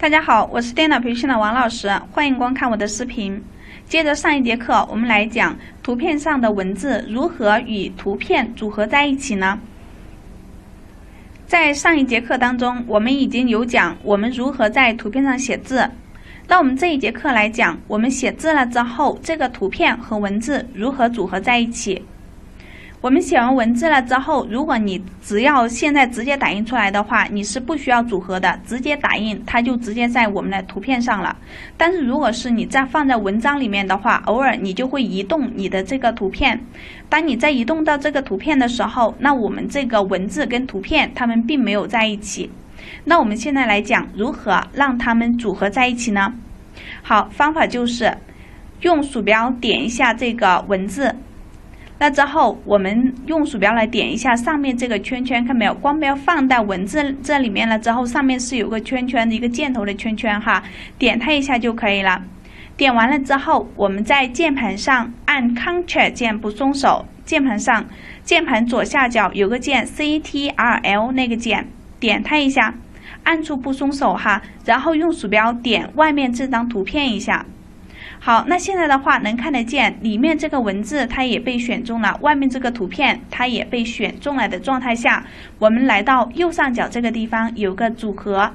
大家好，我是电脑培训的王老师，欢迎观看我的视频。接着上一节课，我们来讲图片上的文字如何与图片组合在一起呢？在上一节课当中，我们已经有讲我们如何在图片上写字。那我们这一节课来讲，我们写字了之后，这个图片和文字如何组合在一起？我们写完文字了之后，如果你只要现在直接打印出来的话，你是不需要组合的，直接打印它就直接在我们的图片上了。但是如果是你在放在文章里面的话，偶尔你就会移动你的这个图片。当你在移动到这个图片的时候，那我们这个文字跟图片它们并没有在一起。那我们现在来讲如何让它们组合在一起呢？好，方法就是用鼠标点一下这个文字。那之后，我们用鼠标来点一下上面这个圈圈，看没有？光标放在文字这里面了之后，上面是有个圈圈的一个箭头的圈圈哈，点它一下就可以了。点完了之后，我们在键盘上按 Ctrl 键不松手，键盘上键盘左下角有个键 Ctrl 那个键，点它一下，按住不松手哈，然后用鼠标点外面这张图片一下。好，那现在的话能看得见里面这个文字，它也被选中了；外面这个图片，它也被选中了的状态下，我们来到右上角这个地方有个组合，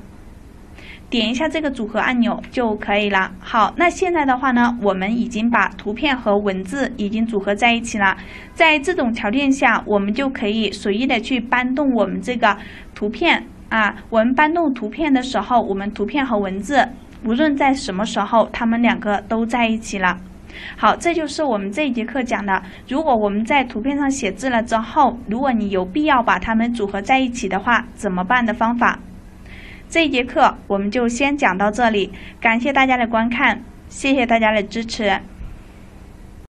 点一下这个组合按钮就可以了。好，那现在的话呢，我们已经把图片和文字已经组合在一起了。在这种条件下，我们就可以随意的去搬动我们这个图片啊。我们搬动图片的时候，我们图片和文字。无论在什么时候，他们两个都在一起了。好，这就是我们这一节课讲的。如果我们在图片上写字了之后，如果你有必要把它们组合在一起的话，怎么办的方法？这一节课我们就先讲到这里，感谢大家的观看，谢谢大家的支持。